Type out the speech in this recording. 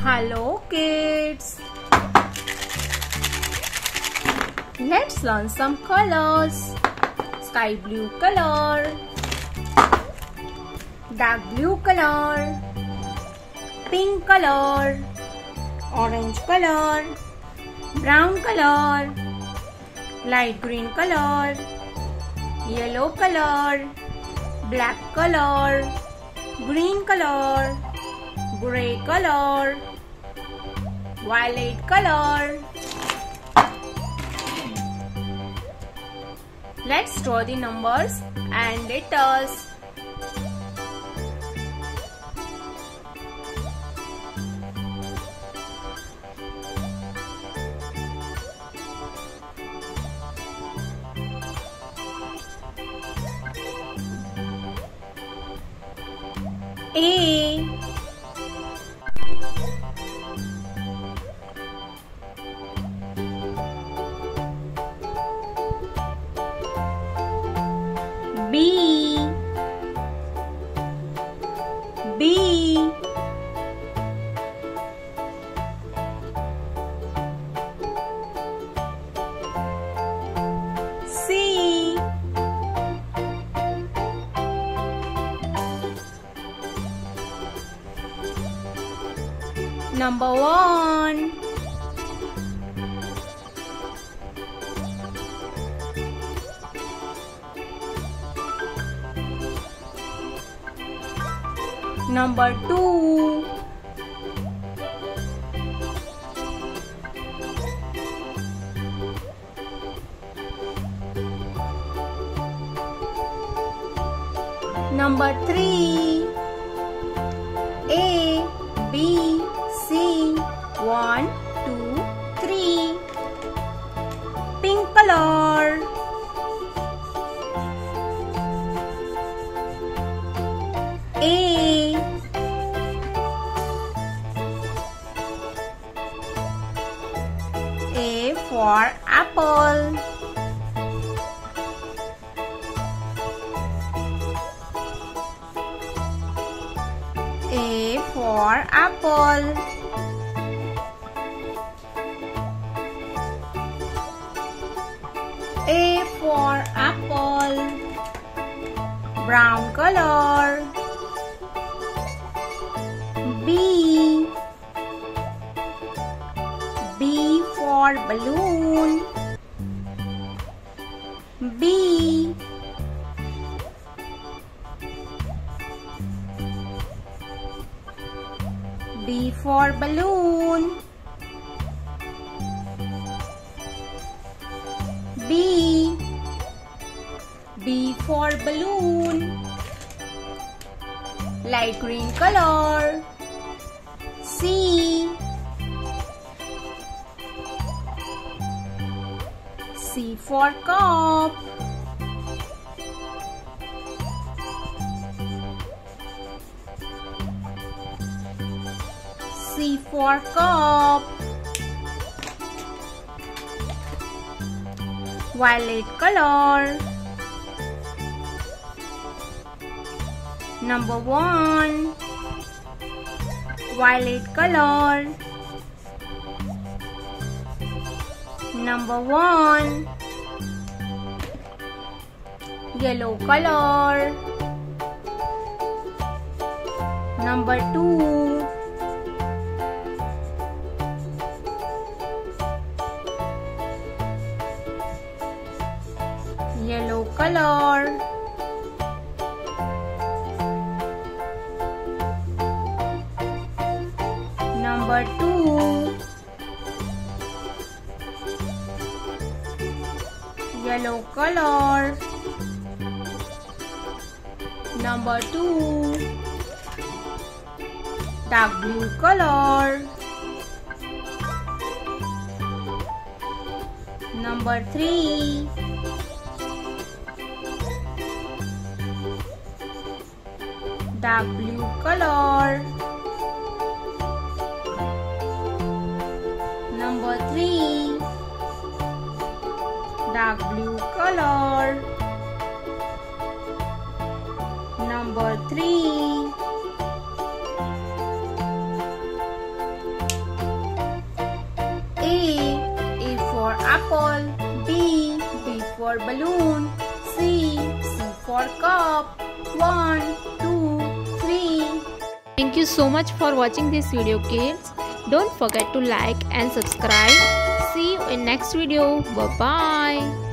Hello kids! Let's learn some colors. Sky blue color, dark blue color, pink color, orange color, brown color, light green color, yellow color, black color, green color, gray color, violet color. Let's draw the numbers and letters. A B. C. Number one Number 2 Number 3 A B C. 1 for apple. A for apple. A for apple. Brown color. B B balloon. B. B for balloon. B. B for balloon. Light green color. C C for cup. C for cup. Violet color. Number 1 violet color number 1 yellow color. Number 2 yellow color. Number 2 color. Number 2 dark blue color. Number 3 dark blue color. Number 3 dark blue color. Number 3. A is for apple, B, B for balloon, C, C for cup, One, two, three. Thank you so much for watching this video kids. Don't forget to like and subscribe. See you in next video. Bye bye.